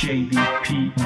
JVP